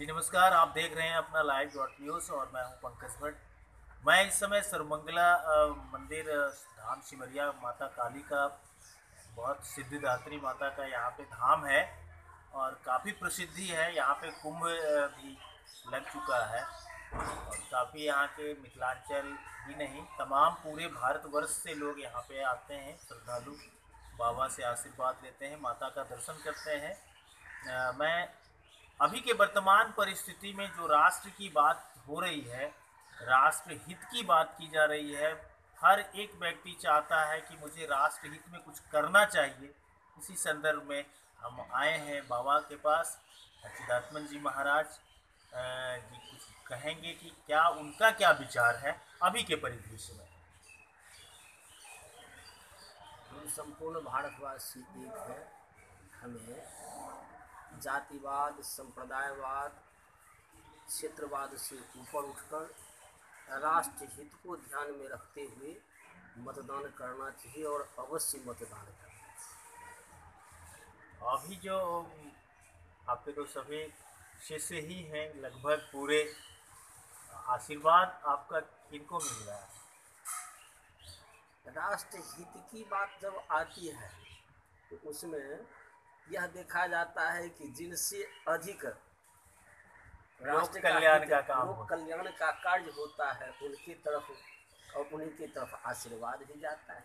नमस्कार, आप देख रहे हैं अपना लाइव डॉट न्यूज़ और मैं हूँ पंकज भट्ट। मैं इस समय सरमंगला मंदिर धाम सिमरिया माता काली का, बहुत सिद्धिदात्री माता का यहाँ पे धाम है और काफ़ी प्रसिद्धि है। यहाँ पे कुंभ भी लग चुका है और काफ़ी यहाँ के मिथिलांचल ही नहीं, तमाम पूरे भारतवर्ष से लोग यहाँ पे आते हैं, श्रद्धालु बाबा से आशीर्वाद लेते हैं, माता का दर्शन करते हैं। मैं अभी के वर्तमान परिस्थिति में जो राष्ट्र की बात हो रही है, राष्ट्र हित की बात की जा रही है, हर एक व्यक्ति चाहता है कि मुझे राष्ट्र हित में कुछ करना चाहिए। इसी संदर्भ में हम आए हैं बाबा के पास अचिदात्मन जी महाराज जी कुछ कहेंगे कि क्या उनका क्या विचार है अभी के परिदृश्य में? संपूर्ण भारतवासी एक है, हमें जातिवाद संप्रदायवाद क्षेत्रवाद से ऊपर उठकर राष्ट्र हित को ध्यान में रखते हुए मतदान करना चाहिए और अवश्य मतदान करना चाहिए। अभी जो आपके तो सभी शिष्य ही हैं लगभग पूरे आशीर्वाद आपका किनको मिल रहा है? राष्ट्र हित की बात जब आती है तो उसमें यह देखा जाता है कि जिनसे अधिक राष्ट्र कल्याण का काम कल्याण का कार्य होता है उनकी तरफ़ और उन्हीं की तरफ़ आशीर्वाद भी जाता है।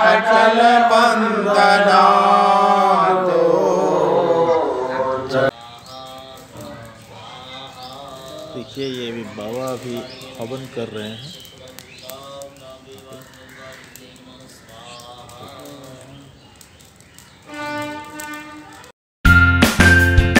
अचल बंदना देखिए ये भी बाबा अभी हवन कर रहे हैं। small